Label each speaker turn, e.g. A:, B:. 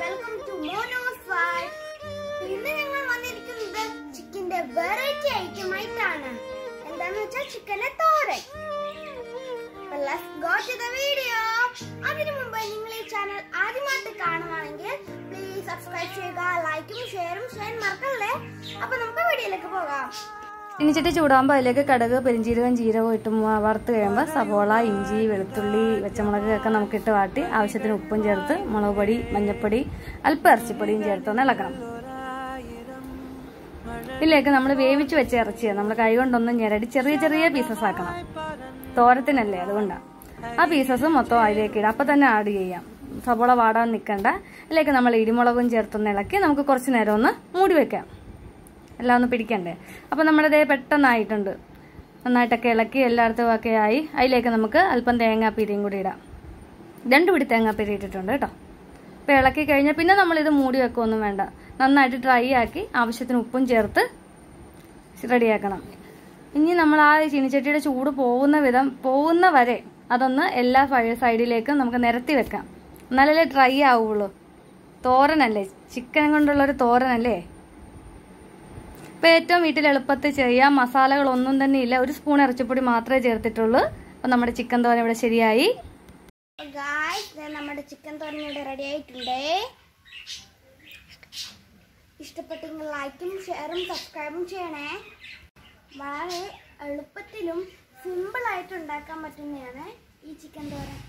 A: Welcome to മോനോസ് fad ഇന്ന് ഞങ്ങൾ വന്നിരിക്കുന്നത് ചിക്കന്റെ വെറൈറ്റി ഐറ്റം ആയിട്ടാണ്. എന്താന്ന് വെച്ചാൽ ചിക്കന്റെ തോരൻ. വീഡിയോ അതിനു മുമ്പ് നിങ്ങൾ ഈ ചാനൽ ആദ്യമായിട്ട് കാണുവാണെങ്കിൽ പ്ലീസ് സബ്സ്ക്രൈബ് ചെയ്യുക ലൈക്കും ഷെയറും ഷെയർ മറക്കല്ലേ? അപ്പൊ നമുക്ക് വീഡിയോയിലേക്ക് പോകാം.
B: ഇനിച്ചിട്ട് ചൂടാകുമ്പോൾ അതിലേക്ക് കടുക് പെരിഞ്ചീരകം ജീരകം ഇട്ട് വറുത്ത് കഴിയുമ്പോൾ സവോള ഇഞ്ചി വെളുത്തുള്ളി പച്ചമുളക് ഒക്കെ നമുക്ക് ഇട്ട് വാട്ടി ആവശ്യത്തിന് ഉപ്പും ചേർത്ത് മുളക് പൊടി മഞ്ഞൾപ്പൊടി അല്പം ഇറച്ചിപ്പൊടിയും ചേർത്ത് ഒന്ന് ഇളക്കണം. ഇതിലേക്ക് നമ്മൾ വേവിച്ച് വെച്ച ഇറച്ചിയാണ് നമ്മൾ കൈ കൊണ്ടൊന്ന് ഞെരടി ചെറിയ ചെറിയ പീസസ് ആക്കണം. തോരത്തിനല്ലേ അതുകൊണ്ടാണ് ആ പീസസ് മൊത്തം അതിലേക്ക് ഇടാം. അപ്പം തന്നെ ആഡ് ചെയ്യാം. സവോള വാടാൻ നിൽക്കണ്ട ഇതിലേക്ക് നമ്മൾ ഇടിമുളകും ചേർത്തൊന്ന് ഇളക്കി നമുക്ക് കുറച്ച് നേരം ഒന്ന് മൂടി വെക്കാം. എല്ലാം ഒന്ന് പിടിക്കണ്ടേ? അപ്പം നമ്മുടെ പെട്ടെന്നായിട്ടുണ്ട്. നന്നായിട്ടൊക്കെ ഇളക്കി എല്ലായിടത്തും ഒക്കെ ആയി. അതിലേക്ക് നമുക്ക് അല്പം തേങ്ങാപ്പീരിയും കൂടി ഇടാം. രണ്ട് പിടി തേങ്ങാപ്പീരി ഇട്ടിട്ടുണ്ട് കേട്ടോ. അപ്പോൾ ഇളക്കി കഴിഞ്ഞാൽ പിന്നെ നമ്മളിത് മൂടി വെക്കുകയൊന്നും വേണ്ട. നന്നായിട്ട് ഡ്രൈ ആക്കി ആവശ്യത്തിന് ഉപ്പും ചേർത്ത് റെഡിയാക്കണം. ഇനി നമ്മൾ ആ ചീനിച്ചട്ടിയുടെ ചൂട് പോകുന്ന വിധം പോകുന്ന വരെ അതൊന്ന് എല്ലാ സൈഡിലേക്കും നമുക്ക് നിരത്തി വെക്കാം. എന്നാലല്ലേ ഡ്രൈ ആവുള്ളൂ. തോരനല്ലേ? ചിക്കൻ കൊണ്ടുള്ളൊരു തോരനല്ലേ? ഇപ്പൊ ഏറ്റവും വീട്ടിൽ എളുപ്പത്തിൽ ചെയ്യാം. മസാലകളൊന്നും തന്നെ ഇല്ല. ഒരു സ്പൂൺ ഇറച്ചിപ്പൊടി മാത്രമേ ചേർത്തിട്ടുള്ളൂ. അപ്പൊ നമ്മുടെ ചിക്കൻ തോരൻ ഇവിടെ ശരിയായി.
A: നമ്മുടെ ചിക്കൻ തോരൻ ഇവിടെ റെഡി ആയിട്ടുണ്ട്. ഇഷ്ടപ്പെട്ടെങ്കിൽ ലൈക്കും ഷെയറും സബ്സ്ക്രൈബും ചെയ്യണേ. വളരെ എളുപ്പത്തിലും സിമ്പിളായിട്ട് ഉണ്ടാക്കാൻ പറ്റുന്നതാണ് ഈ ചിക്കൻ തോരൻ.